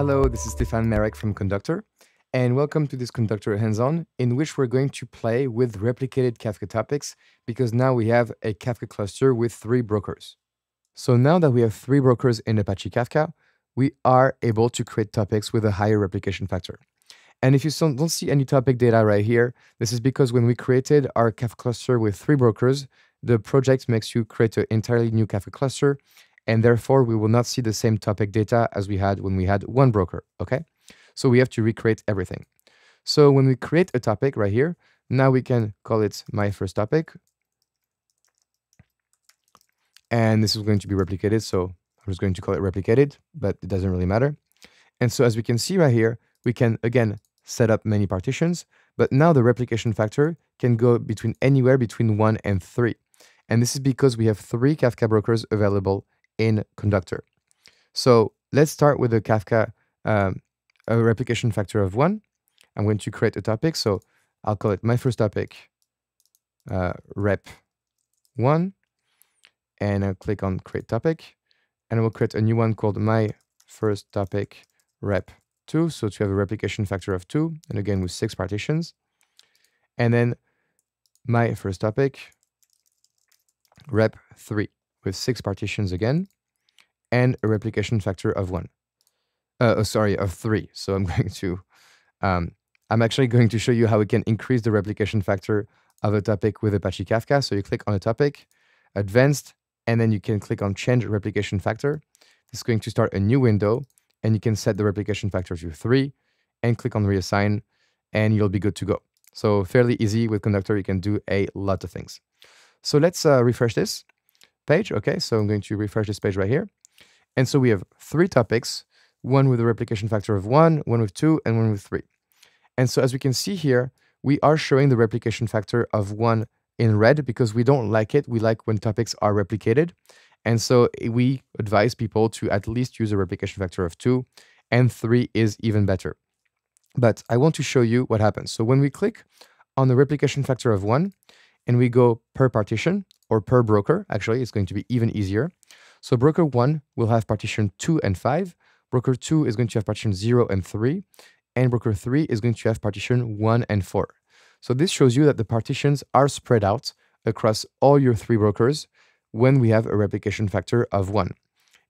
Hello, this is Stéphane Maarek from Conduktor, and welcome to this Conduktor hands-on, in which we're going to play with replicated Kafka topics, because now we have a Kafka cluster with three brokers. So now that we have three brokers in Apache Kafka, we are able to create topics with a higher replication factor. And if you don't see any topic data right here, this is because when we created our Kafka cluster with three brokers, the project makes you create an entirely new Kafka cluster, and therefore we will not see the same topic data as we had when we had one broker, okay? So we have to recreate everything. So when we create a topic right here, now we can call it my first topic. And this is going to be replicated, so I'm just going to call it replicated, but it doesn't really matter. And so as we can see right here, we can, again, set up many partitions, but now the replication factor can go between anywhere between 1 and 3. And this is because we have three Kafka brokers available in Conduktor. So let's start with a Kafka um, a replication factor of 1. I'm going to create a topic, so I'll call it my first topic uh, rep 1, and I'll click on create topic, and I will create a new one called my first topic rep 2, so to have a replication factor of 2, and again with 6 partitions. And then my first topic rep 3 with 6 partitions again, and a replication factor of 1. Uh, oh, sorry, of 3. So I'm going to, um, I'm actually going to show you how we can increase the replication factor of a topic with Apache Kafka. So you click on a topic, advanced, and then you can click on change replication factor. Is going to start a new window and you can set the replication factor to 3 and click on reassign and you'll be good to go. So fairly easy with Conduktor, you can do a lot of things. So let's uh, refresh this page. Okay, so I'm going to refresh this page right here. And so we have three topics, one with a replication factor of 1, one with 2, and one with 3. And so as we can see here, we are showing the replication factor of 1 in red because we don't like it. We like when topics are replicated. And so we advise people to at least use a replication factor of 2, and 3 is even better. But I want to show you what happens. So when we click on the replication factor of 1 and we go per partition or per broker, actually, it's going to be even easier. So broker 1 will have partition 2 and 5. Broker 2 is going to have partition 0 and 3. And broker 3 is going to have partition 1 and 4. So this shows you that the partitions are spread out across all your three brokers when we have a replication factor of 1.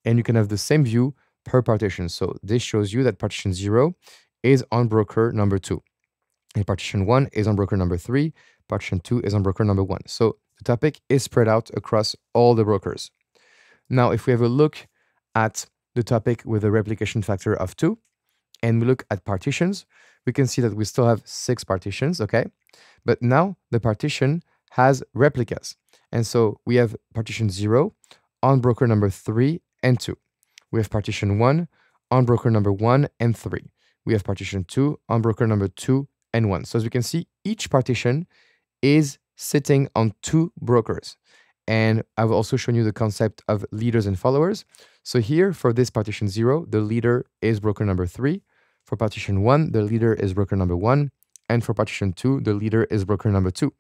And you can have the same view per partition. So this shows you that partition 0 is on broker number 2. And partition 1 is on broker number 3. Partition 2 is on broker number 1. So the topic is spread out across all the brokers. Now, if we have a look at the topic with a replication factor of 2, and we look at partitions, we can see that we still have six partitions, okay? But now the partition has replicas. And so we have partition 0 on broker number 3 and 2. We have partition 1 on broker number 1 and 3. We have partition 2 on broker number 2 and 1. So as we can see, each partition is sitting on two brokers. And I've also shown you the concept of leaders and followers. So here for this partition 0, the leader is broker number 3. For partition 1, the leader is broker number 1. And for partition 2, the leader is broker number 2.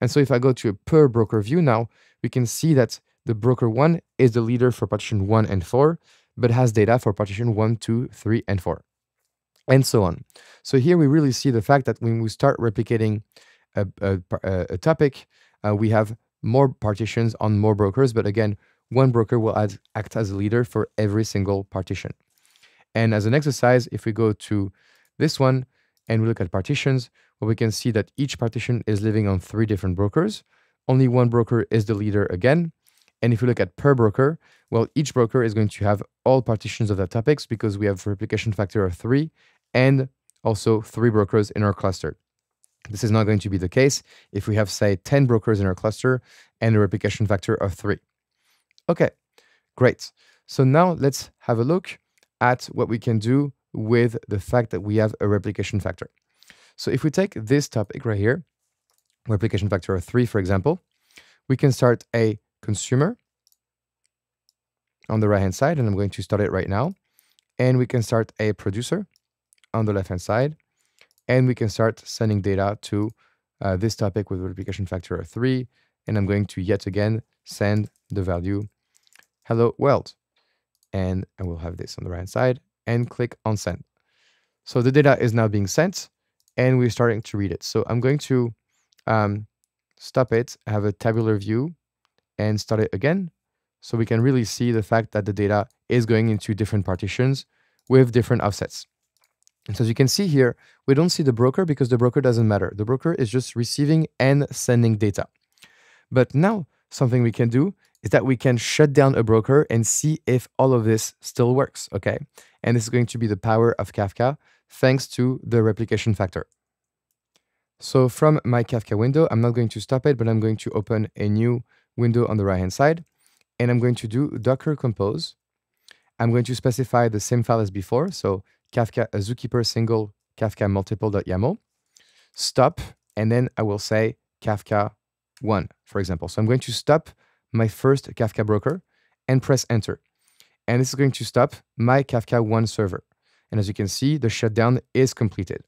And so if I go to a per broker view now, we can see that the broker 1 is the leader for partition 1 and 4, but has data for partition one, two, three, and 4, and so on. So here we really see the fact that when we start replicating a, a, a topic, uh, we have more partitions on more brokers, but again, one broker will add, act as a leader for every single partition. And as an exercise, if we go to this one and we look at partitions, well, we can see that each partition is living on three different brokers. Only one broker is the leader again. And if you look at per broker, well, each broker is going to have all partitions of the topics because we have replication factor of three and also three brokers in our cluster. This is not going to be the case if we have, say, 10 brokers in our cluster and a replication factor of three. Okay, great. So now let's have a look at what we can do with the fact that we have a replication factor. So if we take this topic right here, replication factor of 3, for example, we can start a consumer on the right-hand side, and I'm going to start it right now. And we can start a producer on the left-hand side, and we can start sending data to uh, this topic with replication factor of 3, and I'm going to yet again send the value hello world. And I will have this on the right-hand side, and click on send. So the data is now being sent and we're starting to read it. So I'm going to um, stop it, have a tabular view and start it again. So we can really see the fact that the data is going into different partitions with different offsets. And so as you can see here, we don't see the broker because the broker doesn't matter. The broker is just receiving and sending data. But now something we can do is that we can shut down a broker and see if all of this still works, okay? And this is going to be the power of Kafka thanks to the replication factor. So from my Kafka window, I'm not going to stop it, but I'm going to open a new window on the right-hand side, and I'm going to do docker compose. I'm going to specify the same file as before, so Kafka a zookeeper single Kafka multiple.yaml, stop, and then I will say Kafka 1, for example. So I'm going to stop my first Kafka broker and press enter. And this is going to stop my Kafka 1 server. And as you can see, the shutdown is completed.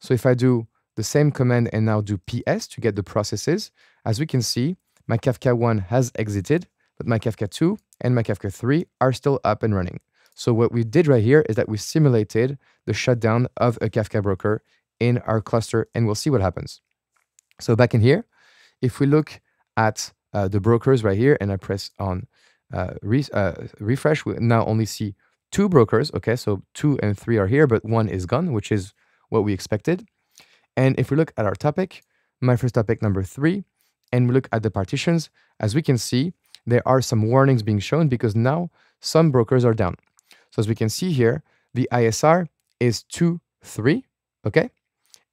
So if I do the same command and now do ps to get the processes, as we can see, my Kafka 1 has exited, but my Kafka 2 and my Kafka 3 are still up and running. So what we did right here is that we simulated the shutdown of a Kafka broker in our cluster, and we'll see what happens. So back in here, if we look at uh, the brokers right here, and I press on uh, re uh, refresh, we now only see two brokers. Okay, so two and three are here, but one is gone, which is what we expected. And if we look at our topic, my first topic number three, and we look at the partitions, as we can see, there are some warnings being shown because now some brokers are down. As we can see here, the ISR is 2, 3, okay?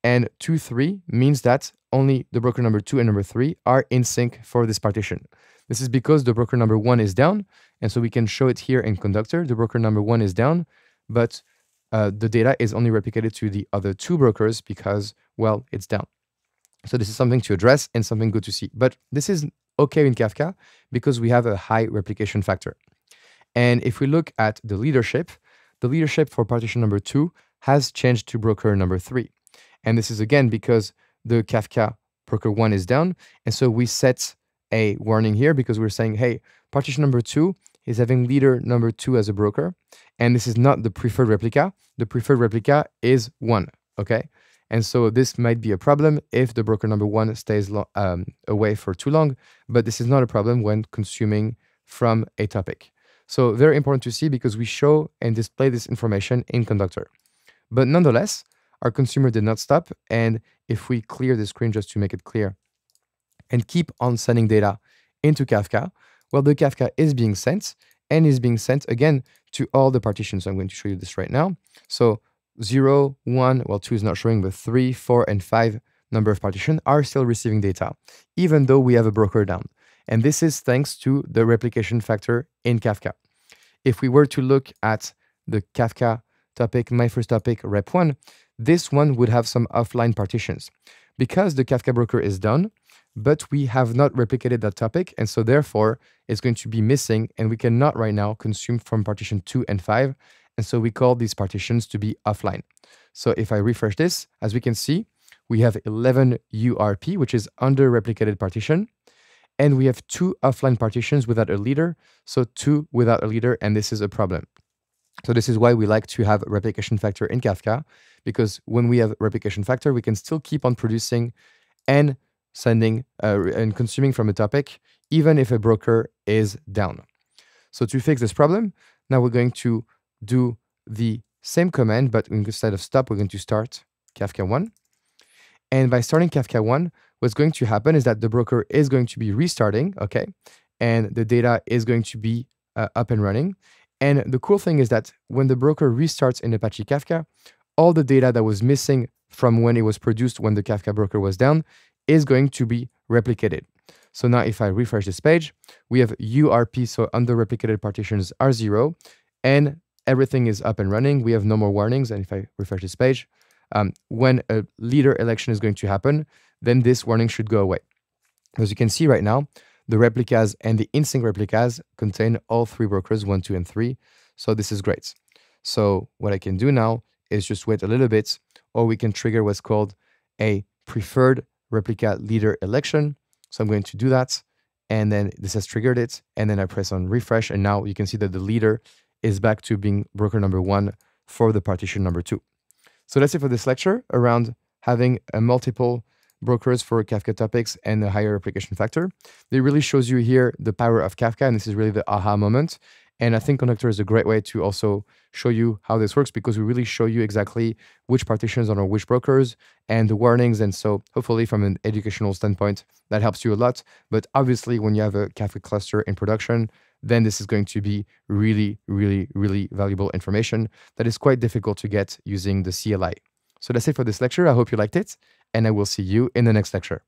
And 2, 3 means that only the broker number 2 and number 3 are in sync for this partition. This is because the broker number 1 is down, and so we can show it here in Conduktor. The broker number 1 is down, but uh, the data is only replicated to the other two brokers because, well, it's down. So this is something to address and something good to see. But this is okay in Kafka because we have a high replication factor. And if we look at the leadership, the leadership for partition number two has changed to broker number three. And this is again because the Kafka broker one is down. And so we set a warning here because we're saying, hey, partition number two is having leader number two as a broker. And this is not the preferred replica. The preferred replica is one. Okay. And so this might be a problem if the broker number one stays um, away for too long, but this is not a problem when consuming from a topic. So very important to see because we show and display this information in Conduktor. But nonetheless, our consumer did not stop. And if we clear the screen just to make it clear and keep on sending data into Kafka, well, the Kafka is being sent and is being sent again to all the partitions. I'm going to show you this right now. So 0, 1, well, 2 is not showing, but 3, 4, and 5 number of partitions are still receiving data, even though we have a broker down. And this is thanks to the replication factor in Kafka. If we were to look at the Kafka topic, my first topic, rep one, this one would have some offline partitions. Because the Kafka broker is done, but we have not replicated that topic, and so therefore it's going to be missing, and we cannot right now consume from partition 2 and 5, and so we call these partitions to be offline. So if I refresh this, as we can see, we have 11 URP, which is under replicated partition, and we have two offline partitions without a leader, so two without a leader, and this is a problem. So this is why we like to have replication factor in Kafka, because when we have replication factor, we can still keep on producing and sending uh, and consuming from a topic, even if a broker is down. So to fix this problem, now we're going to do the same command, but instead of stop, we're going to start Kafka 1. And by starting Kafka 1, what's going to happen is that the broker is going to be restarting, okay? And the data is going to be uh, up and running. And the cool thing is that when the broker restarts in Apache Kafka, all the data that was missing from when it was produced when the Kafka broker was down is going to be replicated. So now if I refresh this page, we have URP, so under replicated partitions are zero, and everything is up and running. We have no more warnings. And if I refresh this page, um, when a leader election is going to happen, then this warning should go away. As you can see right now, the replicas and the in-sync replicas contain all three brokers, one, two, and three. So this is great. So what I can do now is just wait a little bit, or we can trigger what's called a preferred replica leader election. So I'm going to do that. And then this has triggered it. And then I press on refresh. And now you can see that the leader is back to being broker number one. for the partition number two. So that's it for this lecture around having a multiple brokers for Kafka topics and a higher replication factor. It really shows you here the power of Kafka, and this is really the aha moment. And I think Conduktor is a great way to also show you how this works because we really show you exactly which partitions are on which brokers and the warnings. And so hopefully from an educational standpoint, that helps you a lot. But obviously when you have a Kafka cluster in production, then this is going to be really, really, really valuable information that is quite difficult to get using the CLI. So that's it for this lecture. I hope you liked it, and I will see you in the next lecture.